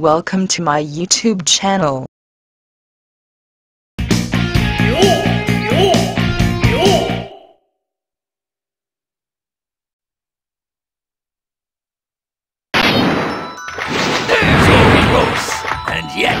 Welcome to my YouTube channel. There's your gross, and yet.